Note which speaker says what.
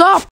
Speaker 1: Up?